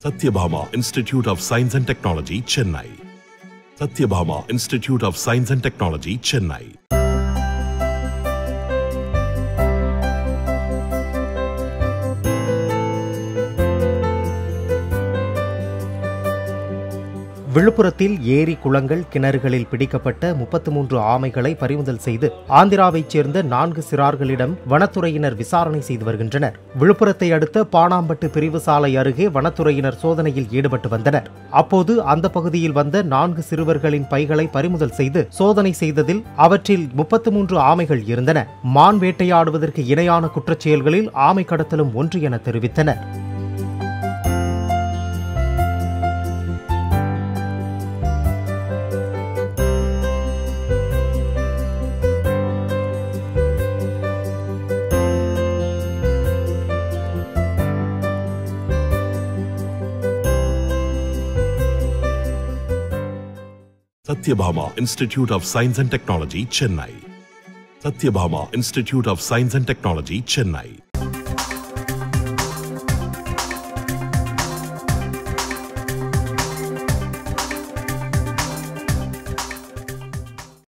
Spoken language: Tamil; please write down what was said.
Satyabhama Institute of Science and Technology, Chennai. Satyabhama Institute of Science and Technology, Chennai. விழுப்புரத்தில் ஏரி குளங்கள் கிணறுகளில் பிடிக்கப்பட்ட முப்பத்து மூன்று ஆமைகளை பறிமுதல் செய்து ஆந்திராவைச் சேர்ந்த நான்கு சிறார்களிடம் வனத்துறையினர் விசாரணை செய்து வருகின்றனர். விழுப்புரத்தை அடுத்த பாணாம்பட்டு பிரிவு சாலை அருகே வனத்துறையினர் சோதனையில் ஈடுபட்டு வந்தனர். அப்போது அந்த பகுதியில் வந்த நான்கு சிறுவர்களின் பைகளை பறிமுதல் செய்து சோதனை செய்ததில் அவற்றில் முப்பத்து மூன்று ஆமைகள் இருந்தன. மான் வேட்டையாடுவதற்கு இணையான குற்றச்செயல்களில் ஆமை கடத்தலும் ஒன்று என தெரிவித்தனர். Satyabhama Institute of Science and Technology, Chennai. Satyabhama Institute of Science and Technology, Chennai.